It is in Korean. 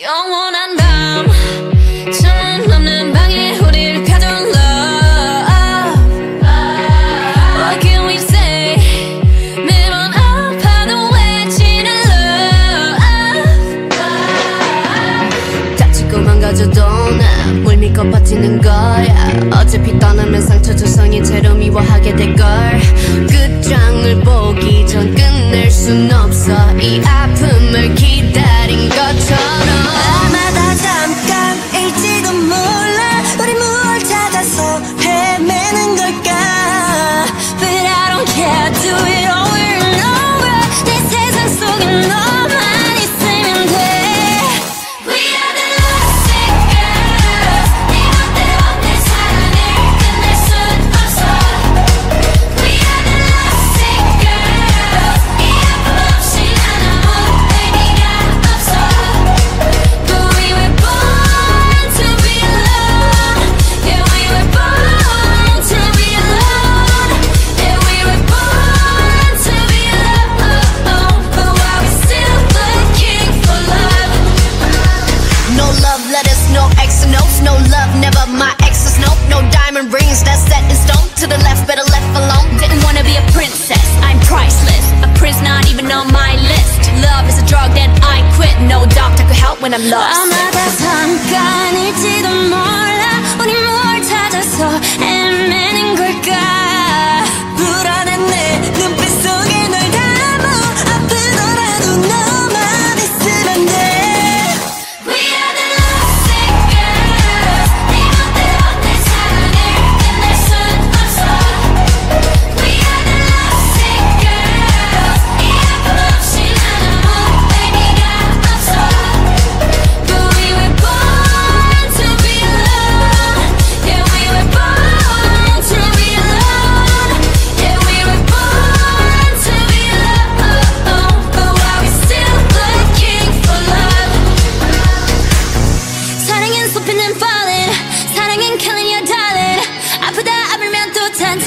영원한 밤 창문 없는 방에 우리를 가둔 love What can we say? 매번 아파도 외치는 love. 다치고 망가져도 나물 믿고 버티는 거야. 어차피 떠나면 상처 조성이 채로 미워하게 될걸. 끝장 을 보기 전 끝낼 순 없어. 이 아픔을 기다린 것처럼. 아마 다 잠깐일지도 몰라. 우리 무얼 찾아서 헤매는 걸까? But I don't care. Do it over and over 내 세상 속에 너 No love letters, no X notes No love, never my exes, nope No diamond rings, that's set in stone To the left, better left alone Didn't wanna be a princess, I'm priceless A prince not even on my list Love is a drug that I quit No doctor could help when I'm lost 아마 다 잠깐일지도 몰라 사랑은 쏟히는 falling 사랑은 killing your darling 아프다 아물면 또 탄